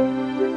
Música